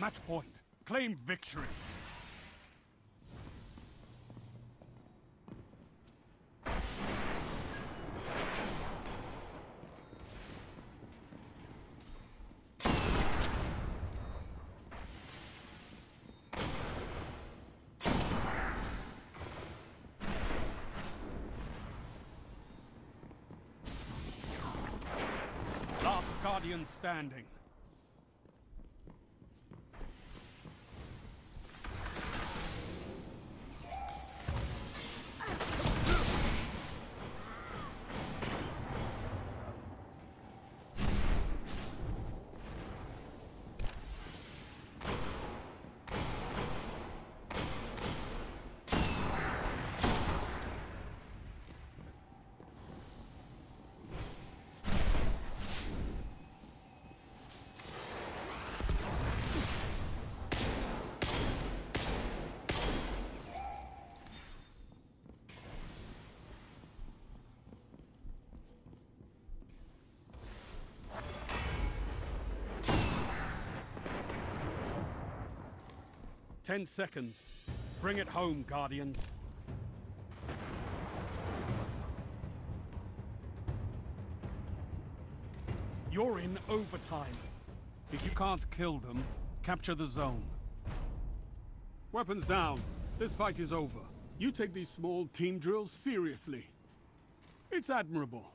Match point. Claim victory. Last Guardian standing. Ten seconds. Bring it home, Guardians. You're in overtime. If you can't kill them, capture the zone. Weapons down. This fight is over. You take these small team drills seriously. It's admirable.